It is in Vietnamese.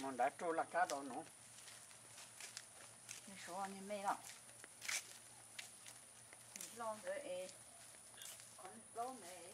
mòn đã trôi là cá đó nó 你说你没了，你老子哎，看老没。